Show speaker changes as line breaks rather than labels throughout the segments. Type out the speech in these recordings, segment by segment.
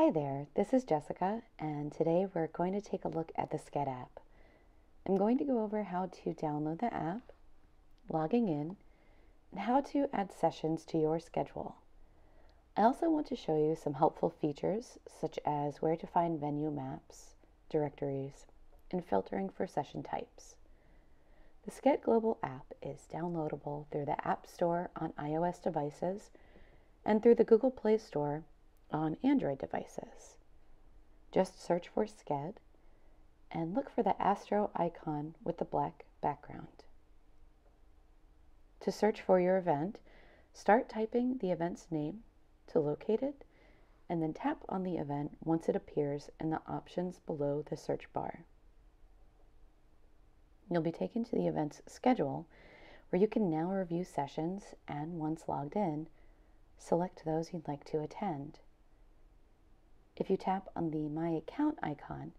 Hi there, this is Jessica, and today we're going to take a look at the Sched app. I'm going to go over how to download the app, logging in, and how to add sessions to your schedule. I also want to show you some helpful features, such as where to find venue maps, directories, and filtering for session types. The Sched Global app is downloadable through the App Store on iOS devices and through the Google Play Store on Android devices. Just search for Sched and look for the Astro icon with the black background. To search for your event, start typing the event's name to locate it, and then tap on the event once it appears in the options below the search bar. You'll be taken to the event's schedule where you can now review sessions and once logged in, select those you'd like to attend. If you tap on the My Account icon,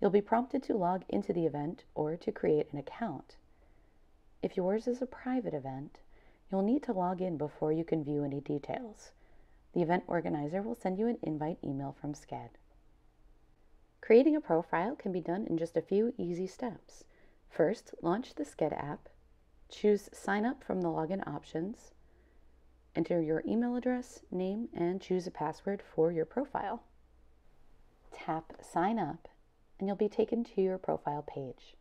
you'll be prompted to log into the event or to create an account. If yours is a private event, you'll need to log in before you can view any details. The event organizer will send you an invite email from Sched. Creating a profile can be done in just a few easy steps. First, launch the Sched app, choose Sign Up from the login options, enter your email address, name, and choose a password for your profile tap Sign Up and you'll be taken to your profile page.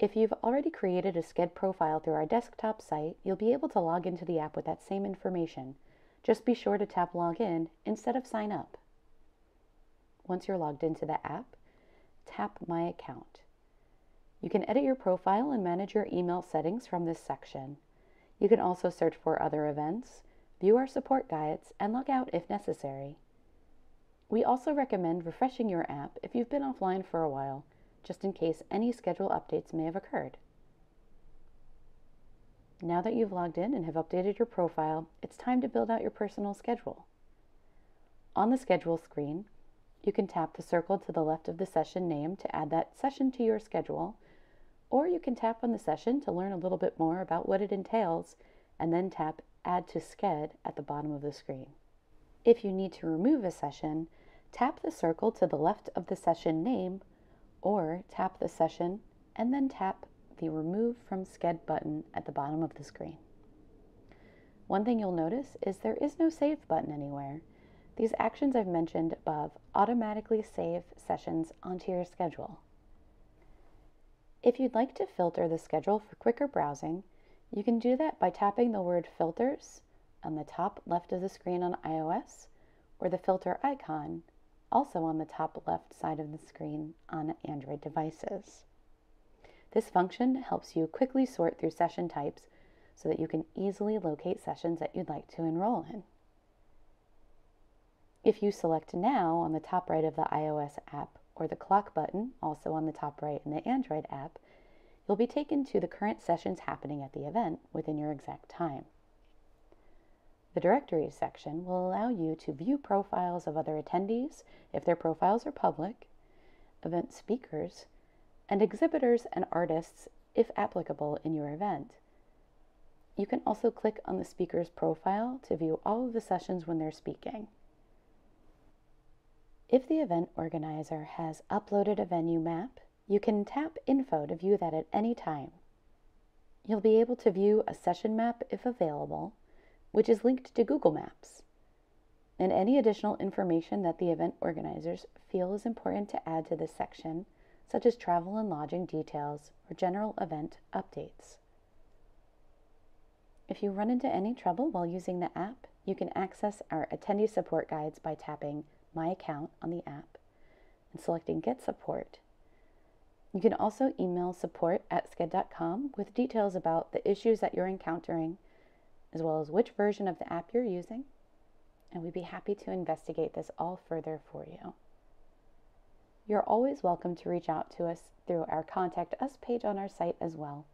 If you've already created a Sched profile through our desktop site, you'll be able to log into the app with that same information. Just be sure to tap Login instead of Sign Up. Once you're logged into the app, tap My Account. You can edit your profile and manage your email settings from this section. You can also search for other events, view our support guides, and log out if necessary. We also recommend refreshing your app if you've been offline for a while, just in case any schedule updates may have occurred. Now that you've logged in and have updated your profile, it's time to build out your personal schedule. On the schedule screen, you can tap the circle to the left of the session name to add that session to your schedule, or you can tap on the session to learn a little bit more about what it entails, and then tap Add to Sched at the bottom of the screen. If you need to remove a session, tap the circle to the left of the session name or tap the session and then tap the Remove from Sched button at the bottom of the screen. One thing you'll notice is there is no Save button anywhere. These actions I've mentioned above automatically save sessions onto your schedule. If you'd like to filter the schedule for quicker browsing, you can do that by tapping the word Filters on the top left of the screen on iOS or the filter icon also on the top left side of the screen on Android devices. This function helps you quickly sort through session types so that you can easily locate sessions that you'd like to enroll in. If you select Now on the top right of the iOS app or the clock button, also on the top right in the Android app, you'll be taken to the current sessions happening at the event within your exact time. The Directories section will allow you to view profiles of other attendees if their profiles are public, event speakers, and exhibitors and artists if applicable in your event. You can also click on the speaker's profile to view all of the sessions when they're speaking. If the event organizer has uploaded a venue map, you can tap Info to view that at any time. You'll be able to view a session map if available, which is linked to Google Maps, and any additional information that the event organizers feel is important to add to this section, such as travel and lodging details or general event updates. If you run into any trouble while using the app, you can access our attendee support guides by tapping My Account on the app and selecting Get Support. You can also email support at sched.com with details about the issues that you're encountering as well as which version of the app you're using, and we'd be happy to investigate this all further for you. You're always welcome to reach out to us through our Contact Us page on our site as well.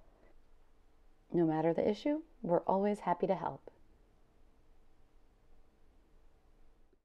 No matter the issue, we're always happy to help.